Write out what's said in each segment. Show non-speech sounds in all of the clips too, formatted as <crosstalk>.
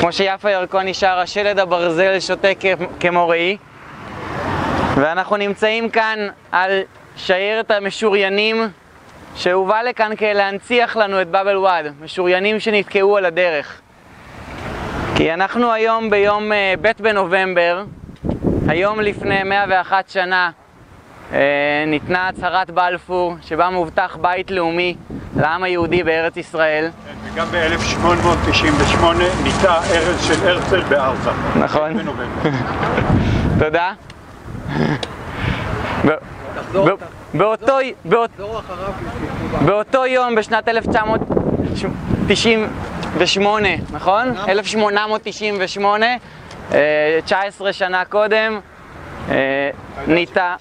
כמו שיפה ירקוני שרה, שלד הברזל שותה כמו ראי. ואנחנו נמצאים כאן על שיירת המשוריינים שהובא לכאן כדי להנציח לנו את באבל וואד, משוריינים שנתקעו על הדרך. כי אנחנו היום ביום ב' בנובמבר, היום לפני 101 שנה, ניתנה הצהרת בלפור, שבה מובטח בית לאומי לעם היהודי בארץ ישראל. וגם ב-1898 ניטע ארז של הרצל בארצה. נכון. <laughs> תודה. באותו יום בשנת 1998, נכון? 1898, 19 שנה קודם, ניטע...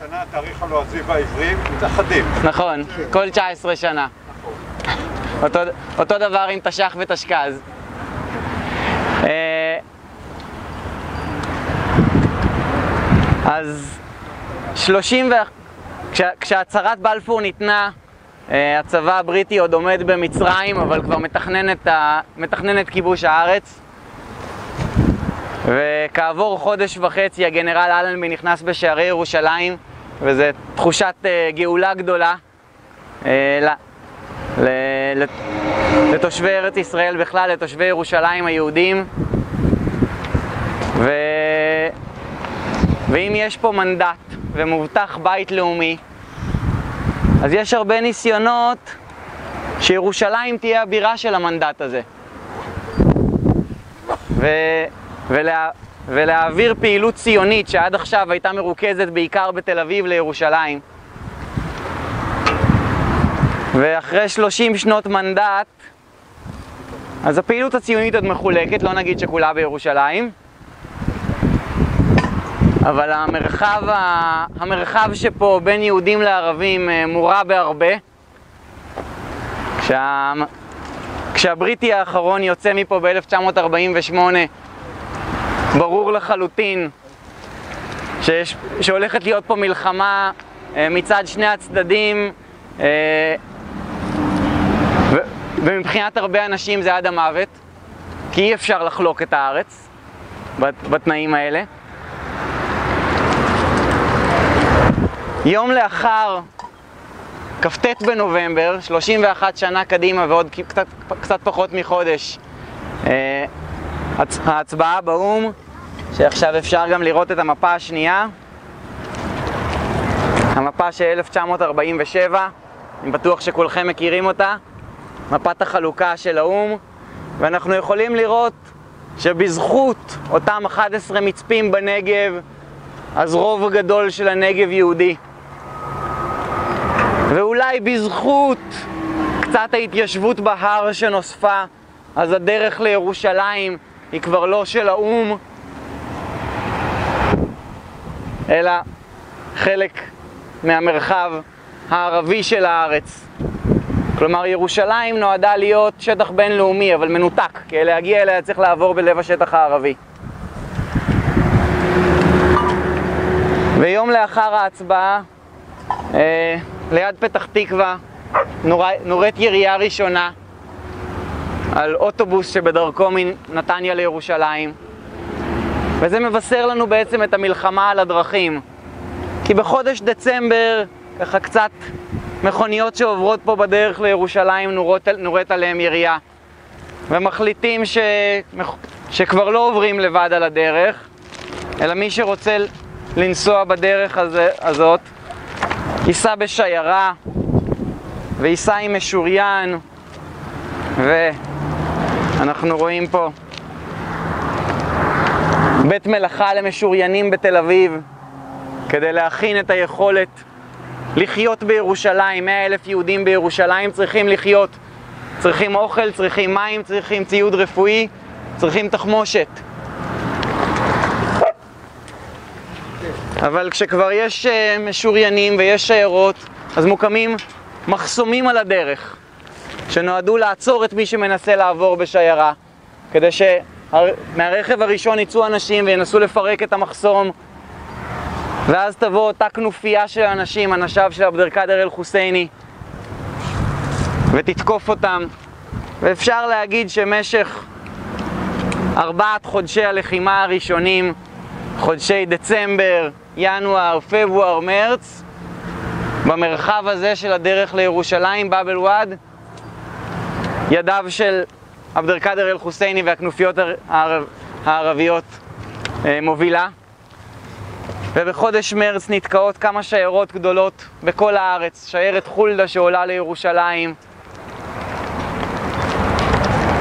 19 שנה, תאריך הלועזי והעברי מתאחדים. נכון, כל 19 שנה. אותו דבר עם תש"ח ותשכ"ז. אז 30 ו... כשה, כשהצהרת בלפור ניתנה, הצבא הבריטי עוד עומד במצרים, אבל כבר מתכנן את, ה... מתכנן את כיבוש הארץ. וכעבור חודש וחצי הגנרל אלנבי נכנס בשערי ירושלים, וזו תחושת גאולה גדולה לתושבי ארץ ישראל בכלל, לתושבי ירושלים היהודים. ו... ואם יש פה מנדט ומובטח בית לאומי, אז יש הרבה ניסיונות שירושלים תהיה הבירה של המנדט הזה. ו... ולה... ולהעביר פעילות ציונית שעד עכשיו הייתה מרוכזת בעיקר בתל אביב לירושלים. ואחרי 30 שנות מנדט, אז הפעילות הציונית עוד מחולקת, לא נגיד שכולה בירושלים, אבל המרחב, המרחב שפה בין יהודים לערבים מורע בהרבה. כשה, כשהבריטי האחרון יוצא מפה ב-1948, ברור לחלוטין שיש, שהולכת להיות פה מלחמה מצד שני הצדדים, ו, ומבחינת הרבה אנשים זה עד המוות, כי אי אפשר לחלוק את הארץ בתנאים האלה. יום לאחר כ"ט בנובמבר, 31 שנה קדימה ועוד קצת, קצת פחות מחודש, ההצבעה באו"ם, שעכשיו אפשר גם לראות את המפה השנייה, המפה של 1947, אני בטוח שכולכם מכירים אותה, מפת החלוקה של האו"ם, ואנחנו יכולים לראות שבזכות אותם 11 מצפים בנגב, אז רוב הגדול של הנגב יהודי. ואולי בזכות קצת ההתיישבות בהר שנוספה, אז הדרך לירושלים היא כבר לא של האו"ם, אלא חלק מהמרחב הערבי של הארץ. כלומר, ירושלים נועדה להיות שטח בינלאומי, אבל מנותק, כי להגיע אליה צריך לעבור בלב השטח הערבי. ויום לאחר ההצבעה, אה, ליד פתח תקווה, נורית ירייה ראשונה על אוטובוס שבדרכו מנתניה לירושלים, וזה מבשר לנו בעצם את המלחמה על הדרכים. כי בחודש דצמבר, ככה קצת מכוניות שעוברות פה בדרך לירושלים נורות, נורית עליהם ירייה, ומחליטים ש... שכבר לא עוברים לבד על הדרך, אלא מי שרוצה לנסוע בדרך הזה, הזאת, ייסע בשיירה, וייסע עם משוריין, ואנחנו רואים פה בית מלאכה למשוריינים בתל אביב, כדי להכין את היכולת לחיות בירושלים. 100 אלף יהודים בירושלים צריכים לחיות. צריכים אוכל, צריכים מים, צריכים ציוד רפואי, צריכים תחמושת. אבל כשכבר יש משוריינים ויש שיירות, אז מוקמים מחסומים על הדרך, שנועדו לעצור את מי שמנסה לעבור בשיירה, כדי שמהרכב הראשון יצאו אנשים וינסו לפרק את המחסום, ואז תבוא אותה כנופיה של אנשים, אנשיו של עבד אל-קאדר אל-חוסייני, ותתקוף אותם. ואפשר להגיד שמשך ארבעת חודשי הלחימה הראשונים, חודשי דצמבר, ינואר, פברואר, מרץ, במרחב הזה של הדרך לירושלים, באב אל-ואד, ידיו של עבד אל-קאדר אל-חוסייני והכנופיות הערב, הערביות אה, מובילה. ובחודש מרץ נתקעות כמה שיירות גדולות בכל הארץ, שיירת חולדה שעולה לירושלים,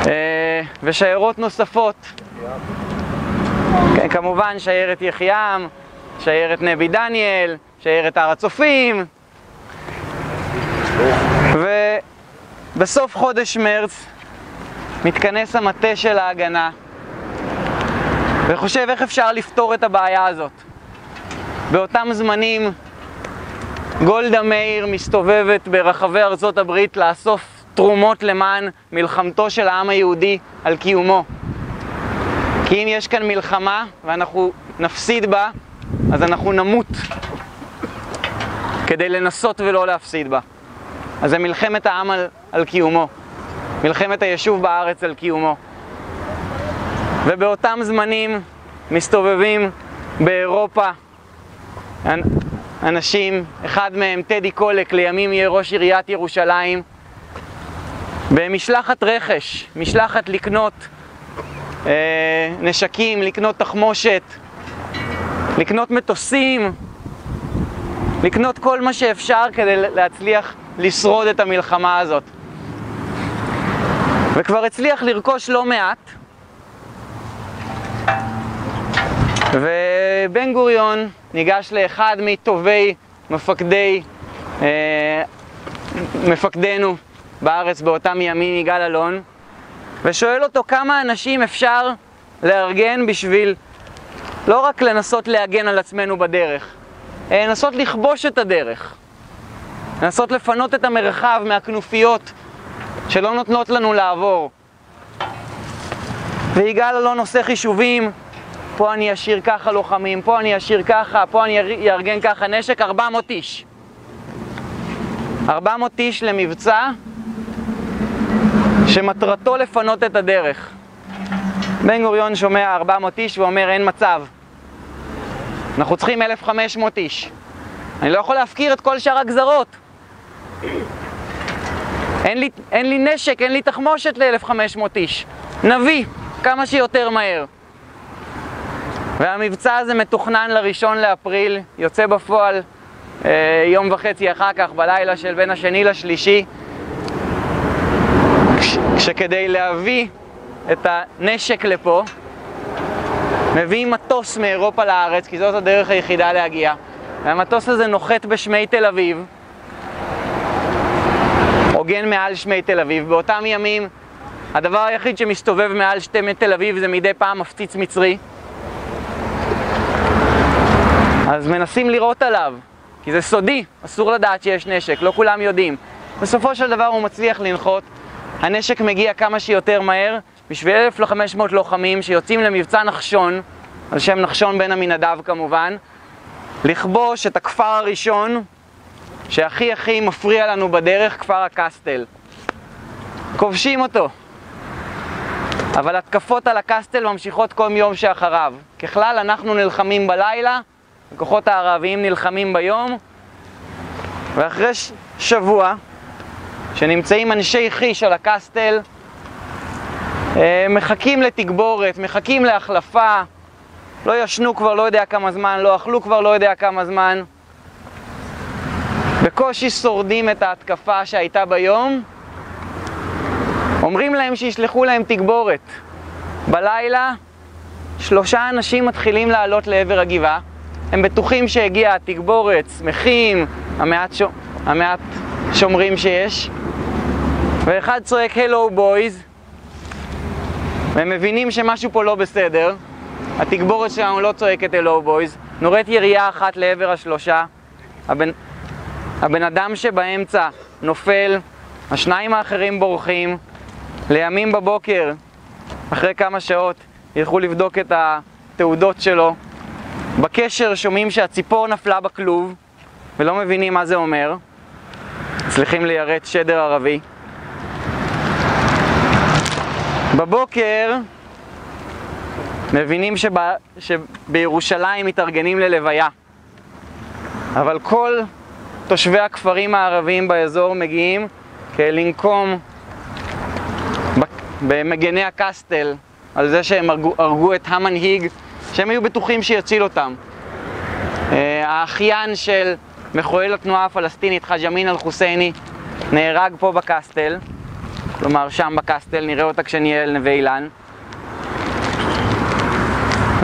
אה, ושיירות נוספות. כן, כמובן שיירת יחיעם, שיירת נבי דניאל, שיירת הר הצופים. ובסוף חודש מרץ מתכנס המטה של ההגנה וחושב איך אפשר לפתור את הבעיה הזאת. באותם זמנים גולדה מאיר מסתובבת ברחבי ארצות הברית לאסוף תרומות למען מלחמתו של העם היהודי על קיומו. כי אם יש כאן מלחמה ואנחנו נפסיד בה, אז אנחנו נמות כדי לנסות ולא להפסיד בה. אז זה מלחמת העם על, על קיומו, מלחמת היישוב בארץ על קיומו. ובאותם זמנים מסתובבים באירופה אנשים, אחד מהם טדי קולק, לימים יהיה ראש עיריית ירושלים, במשלחת רכש, משלחת לקנות אה, נשקים, לקנות תחמושת, לקנות מטוסים, לקנות כל מה שאפשר כדי להצליח לשרוד את המלחמה הזאת. וכבר הצליח לרכוש לא מעט, ובן גוריון ניגש לאחד מטובי מפקדי, אה, מפקדינו בארץ באותם ימים, יגאל אלון, ושואל אותו כמה אנשים אפשר לארגן בשביל לא רק לנסות להגן על עצמנו בדרך, אלא לנסות לכבוש את הדרך, לנסות לפנות את המרחב מהכנופיות שלא נותנות לנו לעבור. ויגאל אלון עושה חישובים, פה אני אשאיר ככה לוחמים, פה אני אשאיר ככה, פה אני אארגן ככה נשק, 400 איש. 400 איש למבצע שמטרתו לפנות את הדרך. בן גוריון שומע 400 איש ואומר אין מצב. אנחנו צריכים 1,500 איש. אני לא יכול להפקיר את כל שאר הגזרות. אין לי, אין לי נשק, אין לי תחמושת ל-1,500 איש. נביא, כמה שיותר מהר. והמבצע הזה מתוכנן לראשון לאפריל, יוצא בפועל אה, יום וחצי אחר כך, בלילה של בין השני לשלישי, כש, כשכדי להביא את הנשק לפה, מביאים מטוס מאירופה לארץ, כי זאת הדרך היחידה להגיע. והמטוס הזה נוחת בשמי תל אביב, הוגן מעל שמי תל אביב. באותם ימים, הדבר היחיד שמסתובב מעל שמי תל אביב זה מדי פעם מפציץ מצרי. אז מנסים לירות עליו, כי זה סודי, אסור לדעת שיש נשק, לא כולם יודעים. בסופו של דבר הוא מצליח לנחות, הנשק מגיע כמה שיותר מהר, בשביל 1,500 לוחמים שיוצאים למבצע נחשון, על שם נחשון בן עמינדב כמובן, לכבוש את הכפר הראשון שהכי הכי מפריע לנו בדרך, כפר הקסטל. כובשים אותו. אבל התקפות על הקסטל ממשיכות כל יום שאחריו. ככלל, אנחנו נלחמים בלילה, הכוחות הערביים נלחמים ביום, ואחרי שבוע, שנמצאים אנשי חיש על הקסטל, אה, מחכים לתגבורת, מחכים להחלפה, לא ישנו כבר לא יודע כמה זמן, לא אכלו כבר לא יודע כמה זמן. בקושי שורדים את ההתקפה שהייתה ביום, אומרים להם שישלחו להם תגבורת. בלילה שלושה אנשים מתחילים לעלות לעבר הגבעה, הם בטוחים שהגיעה התגבורת, שמחים, המעט, ש... המעט שומרים שיש, ואחד צועק hello boys, והם מבינים שמשהו פה לא בסדר, התגבורת שלנו לא צועקת hello boys, נורית ירייה אחת לעבר השלושה, הבן, הבן אדם שבאמצע נופל, השניים האחרים בורחים, לימים בבוקר, אחרי כמה שעות, ילכו לבדוק את התעודות שלו. בקשר שומעים שהציפור נפלה בכלוב, ולא מבינים מה זה אומר. צריכים ליירט שדר ערבי. מבינים שב, שבירושלים מתארגנים ללוויה. אבל כל תושבי הכפרים הערביים באזור מגיעים לנקום במגני הקסטל על זה שהם הרגו, הרגו את המנהיג שהם היו בטוחים שיציל אותם. אה, האחיין של מחולל התנועה הפלסטינית, חאג' אמין אל-חוסייני, נהרג פה בקסטל, כלומר שם בקסטל, נראה אותה כשנהיה אל נווה אילן.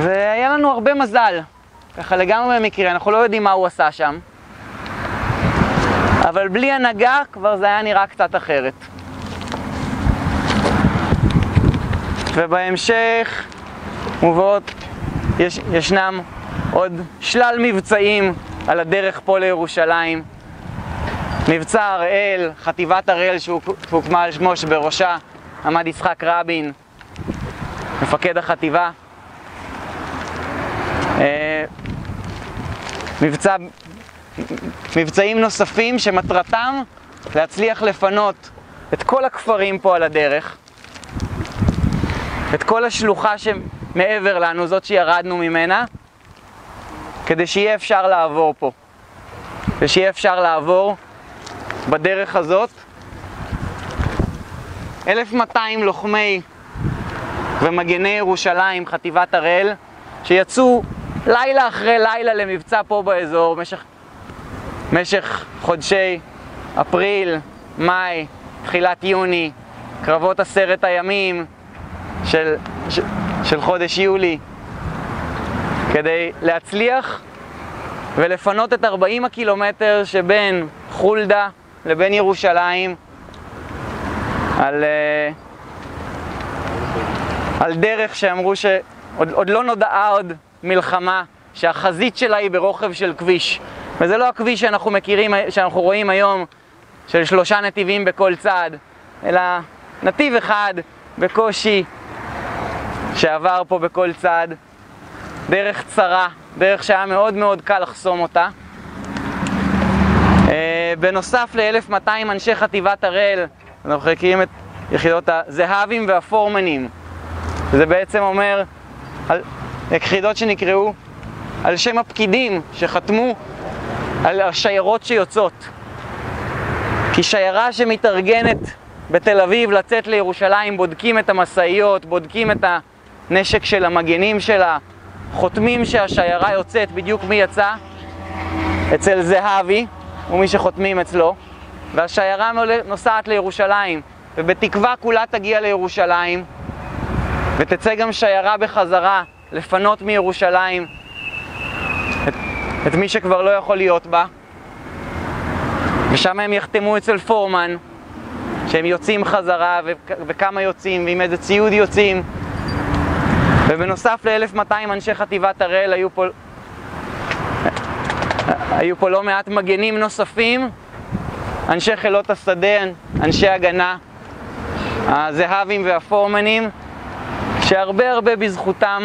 והיה לנו הרבה מזל, ככה לגמרי במקרה, אנחנו לא יודעים מה הוא עשה שם. אבל בלי הנהגה כבר זה היה נראה קצת אחרת. ובהמשך מובאות, יש, ישנם עוד שלל מבצעים על הדרך פה לירושלים. מבצע הראל, חטיבת הראל שהוקמה על שמו שבראשה עמד יצחק רבין, מפקד החטיבה. אה, מבצע, מבצעים נוספים שמטרתם להצליח לפנות את כל הכפרים פה על הדרך, את כל השלוחה שמעבר לנו, זאת שירדנו ממנה, כדי שיהיה אפשר לעבור פה. ושיהיה אפשר לעבור בדרך הזאת. 1,200 לוחמי ומגני ירושלים, חטיבת הראל, שיצאו לילה אחרי לילה למבצע פה באזור במשך, במשך חודשי אפריל, מאי, תחילת יוני, קרבות עשרת הימים של, של, של חודש יולי, כדי להצליח ולפנות את 40 הקילומטר שבין חולדה לבין ירושלים על, uh, על דרך שאמרו שעוד לא נודעה עוד מלחמה שהחזית שלה היא ברוחב של כביש. וזה לא הכביש שאנחנו מכירים, שאנחנו רואים היום, של שלושה נתיבים בכל צד, אלא נתיב אחד בקושי שעבר פה בכל צד, דרך צרה, דרך שהיה מאוד מאוד קל לחסום אותה. אה, בנוסף ל-1200 אנשי חטיבת הראל, אנחנו מכירים את יחידות הזהבים והפורמנים. זה בעצם אומר על יחידות שנקראו על שם הפקידים שחתמו על השיירות שיוצאות. כי שיירה שמתארגנת בתל אביב לצאת לירושלים, בודקים את המשאיות, בודקים את הנשק של המגנים שלה, חותמים שהשיירה יוצאת, בדיוק מי יצא? אצל זהבי, הוא מי שחותמים אצלו, והשיירה נוסעת לירושלים, ובתקווה כולה תגיע לירושלים, ותצא גם שיירה בחזרה לפנות מירושלים את מי שכבר לא יכול להיות בה, ושם הם יחתמו אצל פורמן, שהם יוצאים חזרה, וכמה יוצאים, ועם איזה ציוד יוצאים, ובנוסף ל-1200 אנשי חטיבת הראל היו פה, היו פה לא מעט מגנים נוספים, אנשי חילות השדה, אנשי הגנה, הזהבים והפורמנים, שהרבה הרבה בזכותם,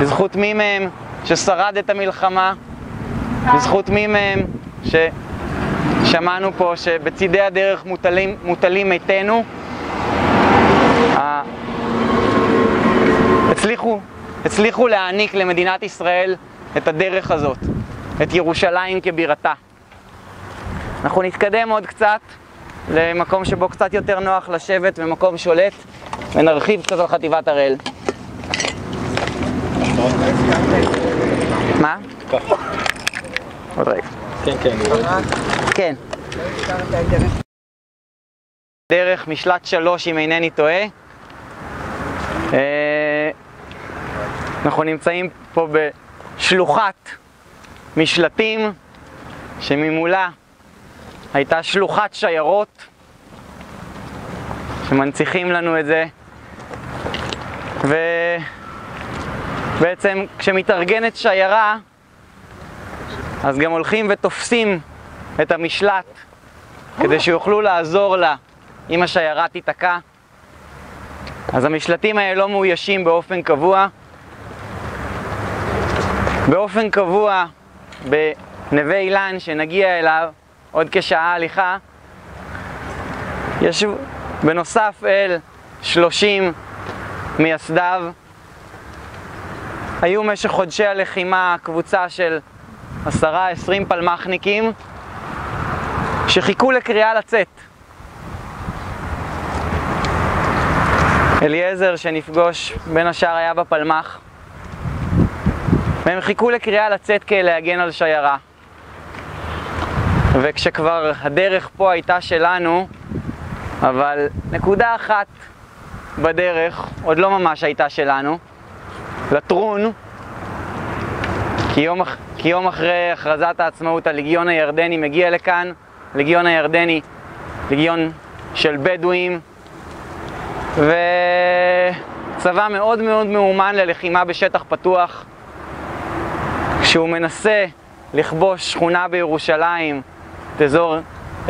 בזכות מי מהם ששרד את המלחמה, בזכות מי מהם ששמענו פה שבצידי הדרך מוטלים, מוטלים מתינו. הצליחו, הצליחו להעניק למדינת ישראל את הדרך הזאת, את ירושלים כבירתה. אנחנו נתקדם עוד קצת למקום שבו קצת יותר נוח לשבת ומקום שולט ונרחיב קצת על חטיבת הראל. מה? עוד רגע. כן, כן. כן. דרך משלט שלוש, אם אינני טועה. אה, אנחנו נמצאים פה בשלוחת משלטים שממולה הייתה שלוחת שיירות שמנציחים לנו את זה ובעצם כשמתארגנת שיירה אז גם הולכים ותופסים את המשלט כדי שיוכלו לעזור לה אם השיירה תיתקע אז המשלטים האלה לא מאוישים באופן קבוע באופן קבוע בנווה אילן, שנגיע אליו עוד כשעה הליכה, יש בנוסף אל 30 מייסדיו. היו במשך חודשי הלחימה קבוצה של עשרה, עשרים פלמחניקים שחיכו לקריאה לצאת. אליעזר שנפגוש בין השאר היה בפלמ"ח והם חיכו לקריאה לצאת כדי להגן על שיירה וכשכבר הדרך פה הייתה שלנו אבל נקודה אחת בדרך עוד לא ממש הייתה שלנו לטרון כי יום, כי יום אחרי הכרזת העצמאות הלגיון הירדני מגיע לכאן לגיון הירדני, לגיון של בדואים וצבא מאוד מאוד מאומן ללחימה בשטח פתוח כשהוא מנסה לכבוש שכונה בירושלים, את אזור,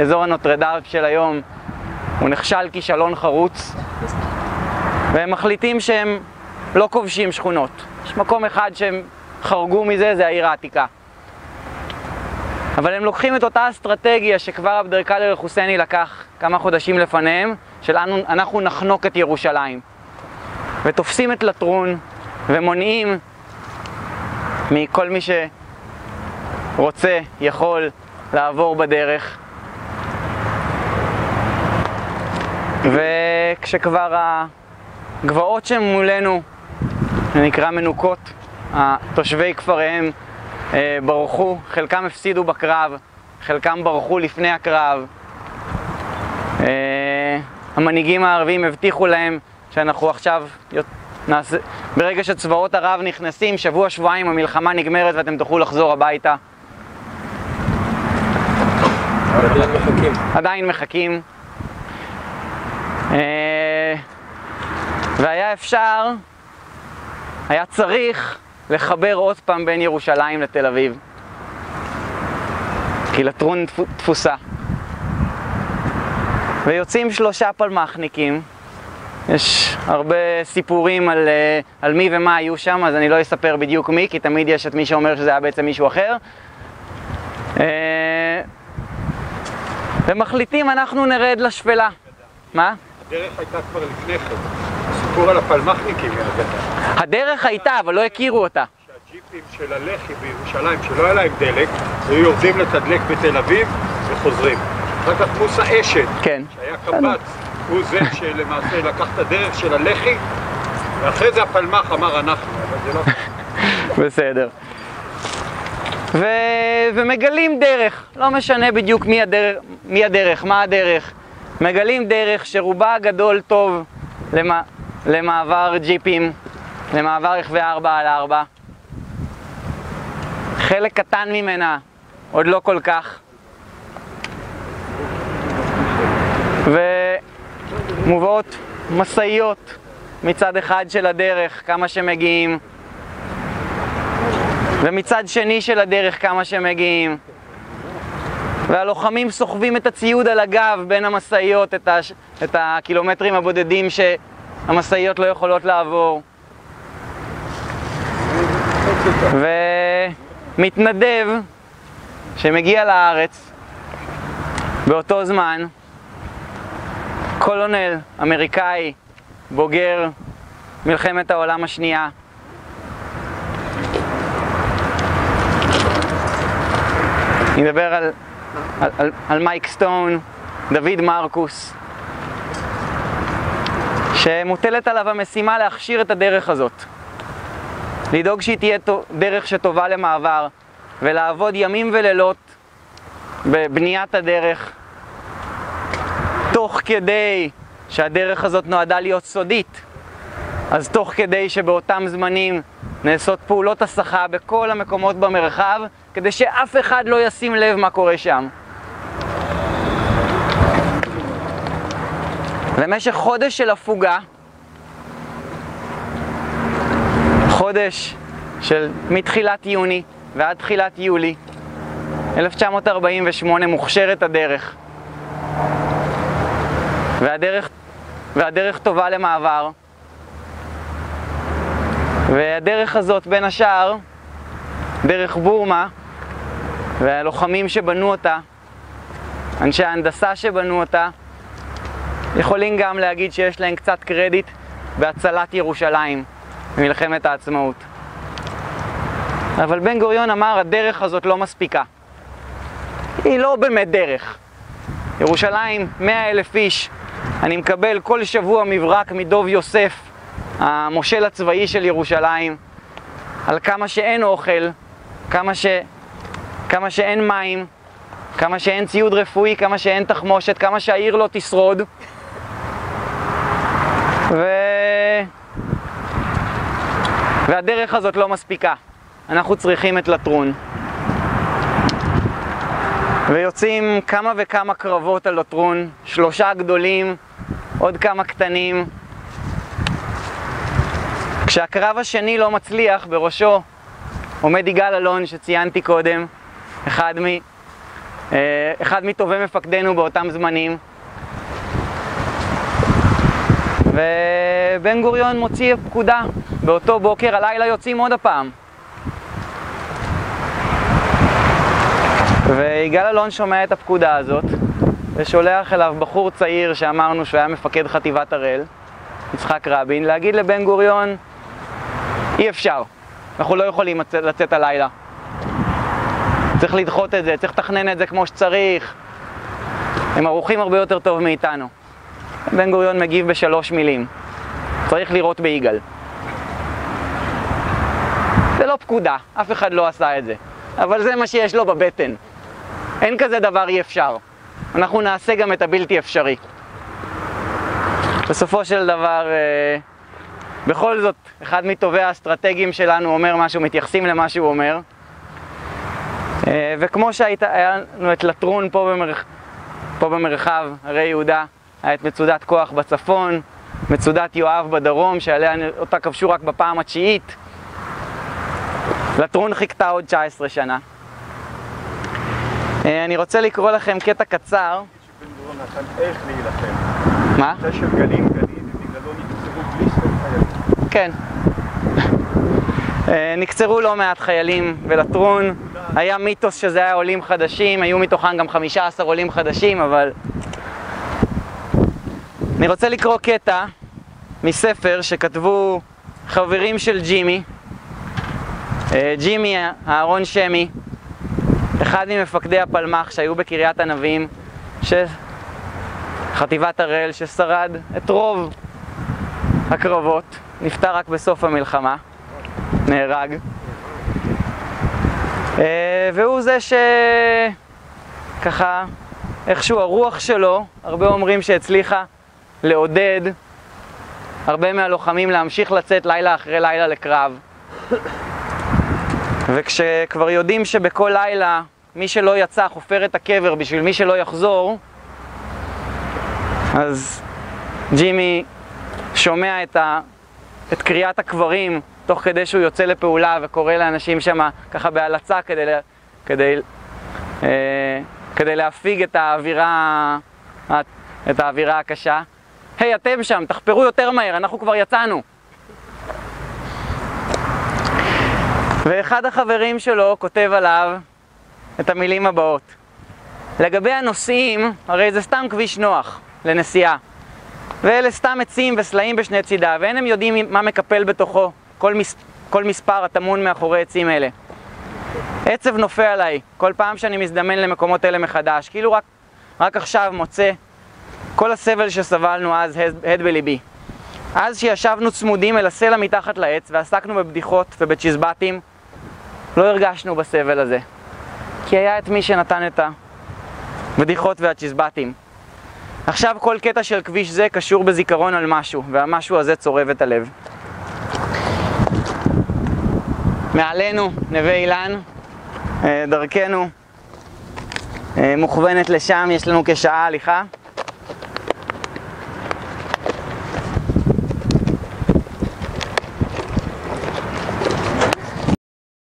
אזור הנוטרדארק של היום, הוא נכשל כישלון חרוץ והם מחליטים שהם לא כובשים שכונות. יש מקום אחד שהם חרגו מזה, זה העיר העתיקה. אבל הם לוקחים את אותה אסטרטגיה שכבר עבד אל-קאדר אל-חוסייני לקח כמה חודשים לפניהם, של אנחנו נחנוק את ירושלים. ותופסים את לטרון ומונעים מכל מי שרוצה, יכול, לעבור בדרך. וכשכבר הגבעות שמולנו, זה נקרא מנוקות, תושבי כפריהם אה, ברחו, חלקם הפסידו בקרב, חלקם ברחו לפני הקרב. אה, המנהיגים הערבים הבטיחו להם שאנחנו עכשיו נעשה, ברגע שצבאות ערב נכנסים, שבוע, שבועיים המלחמה נגמרת ואתם תוכלו לחזור הביתה. עדיין מחכים. עדיין מחכים. אה, והיה אפשר, היה צריך לחבר עוד פעם בין ירושלים לתל אביב. כי לטרון תפוסה. ויוצאים שלושה פלמחניקים. יש הרבה סיפורים על, אה, על מי ומה היו שם, אז אני לא אספר בדיוק מי, כי תמיד יש את מי שאומר שזה היה בעצם מישהו אחר. אה, ומחליטים, אנחנו נרד לשפלה. מה? הדרך הייתה כבר לפני כן. הסיפור על הפלמחניקים היא אגדה. הדרך הייתה, אבל לא הכירו אותה. שהג'יפים של הלח"י בירושלים, שלא היה להם דלק, היו יורדים לתדלק בתל אביב וחוזרים. אחר כך מוסא אשת, כן. שהיה קב"ץ, הוא זה שלמעשה לקח את הדרך של הלח"י, ואחרי זה הפלמ"ח אמר אנחנו, אבל זה לא... <laughs> בסדר. ו... ומגלים דרך, לא משנה בדיוק מי הדרך, מי הדרך, מה הדרך. מגלים דרך שרובה הגדול טוב למ... למעבר ג'יפים, למעבר רכבי 4 על 4. חלק קטן ממנה עוד לא כל כך. ומובאות משאיות מצד אחד של הדרך, כמה שמגיעים, ומצד שני של הדרך, כמה שמגיעים. והלוחמים סוחבים את הציוד על הגב בין המשאיות, את, הש... את הקילומטרים הבודדים שהמשאיות לא יכולות לעבור. ומתנדב שמגיע לארץ באותו זמן, קולונל אמריקאי, בוגר מלחמת העולם השנייה. אני מדבר על, על, על, על מייק סטון, דוד מרקוס, שמוטלת עליו המשימה להכשיר את הדרך הזאת. לדאוג שהיא תהיה דרך שטובה למעבר, ולעבוד ימים ולילות בבניית הדרך, תוך כדי שהדרך הזאת נועדה להיות סודית. אז תוך כדי שבאותם זמנים נעשות פעולות הסחה בכל המקומות במרחב, כדי שאף אחד לא ישים לב מה קורה שם. למשך חודש של הפוגה, חודש של מתחילת יוני ועד תחילת יולי 1948 מוכשרת הדרך. והדרך, והדרך טובה למעבר. והדרך הזאת, בין השאר, דרך בורמה, והלוחמים שבנו אותה, אנשי ההנדסה שבנו אותה, יכולים גם להגיד שיש להם קצת קרדיט, בהצלת ירושלים במלחמת העצמאות. אבל בן גוריון אמר, הדרך הזאת לא מספיקה. היא לא באמת דרך. ירושלים, מאה אלף איש, אני מקבל כל שבוע מברק מדוב יוסף, המושל הצבאי של ירושלים, על כמה שאין אוכל, כמה, ש... כמה שאין מים, כמה שאין ציוד רפואי, כמה שאין תחמושת, כמה שהעיר לא תשרוד. ו... והדרך הזאת לא מספיקה. אנחנו צריכים את לטרון. ויוצאים כמה וכמה קרבות על לטרון, שלושה גדולים, עוד כמה קטנים. כשהקרב השני לא מצליח, בראשו עומד יגאל אלון שציינתי קודם, אחד, אה, אחד מטובי מפקדינו באותם זמנים. ובן גוריון מוציא פקודה, באותו בוקר הלילה יוצאים עוד הפעם. ויגאל אלון שומע את הפקודה הזאת, ושולח אליו בחור צעיר שאמרנו שהוא היה מפקד חטיבת הראל, יצחק רבין, להגיד לבן גוריון, אי אפשר, אנחנו לא יכולים לצאת הלילה. צריך לדחות את זה, צריך לתכנן את זה כמו שצריך. הם ערוכים הרבה יותר טוב מאיתנו. בן גוריון מגיב בשלוש מילים, צריך לירות ביגאל. זה לא פקודה, אף אחד לא עשה את זה, אבל זה מה שיש לו בבטן. אין כזה דבר אי אפשר. אנחנו נעשה גם את הבלתי אפשרי. בסופו של דבר, אה, בכל זאת, אחד מטובי האסטרטגים שלנו אומר משהו, מתייחסים למה שהוא אומר. אה, וכמו שהיה לנו את לטרון פה, במרח... פה במרחב, הרי יהודה, היה את מצודת כוח בצפון, מצודת יואב בדרום, שעליה אותה כבשו רק בפעם התשיעית. לטרון חיכתה עוד 19 שנה. אה, אני רוצה לקרוא לכם קטע קצר. מה? כן. אה, נקצרו לא מעט חיילים ולטרון. היה מיתוס שזה היה עולים חדשים, היו מתוכם גם 15 עולים חדשים, אבל... אני רוצה לקרוא קטע מספר שכתבו חברים של ג'ימי. אה, ג'ימי אהרון שמי, אחד ממפקדי הפלמ"ח שהיו בקריית ענבים, ש... חטיבת הראל, ששרד את רוב הקרבות, נפטר רק בסוף המלחמה, נהרג. אה, והוא זה שככה, איכשהו הרוח שלו, הרבה אומרים שהצליחה לעודד הרבה מהלוחמים להמשיך לצאת לילה אחרי לילה לקרב. וכשכבר יודעים שבכל לילה מי שלא יצא חופר את הקבר בשביל מי שלא יחזור, אז ג'ימי שומע את, ה... את קריאת הקברים תוך כדי שהוא יוצא לפעולה וקורא לאנשים שם ככה בהלצה כדי, כדי, אה, כדי להפיג את האווירה, את האווירה הקשה. היי, אתם שם, תחפרו יותר מהר, אנחנו כבר יצאנו. ואחד החברים שלו כותב עליו את המילים הבאות: לגבי הנוסעים, הרי זה סתם כביש נוח לנסיעה. ואלה סתם עצים וסלעים בשני צידה, ואין הם יודעים מה מקפל בתוכו כל, מס... כל מספר הטמון מאחורי עצים אלה. עצב נופל עליי כל פעם שאני מזדמן למקומות אלה מחדש, כאילו רק, רק עכשיו מוצא כל הסבל שסבלנו אז הד בליבי. אז שישבנו צמודים אל הסלע מתחת לעץ ועסקנו בבדיחות ובצ'יזבטים, לא הרגשנו בסבל הזה. כי היה את מי שנתן את הבדיחות והצ'יזבטים. עכשיו כל קטע של כביש זה קשור בזיכרון על משהו, והמשהו הזה צורב את הלב. מעלינו, נווה אילן, אה, דרכנו אה, מוכוונת לשם, יש לנו כשעה הליכה.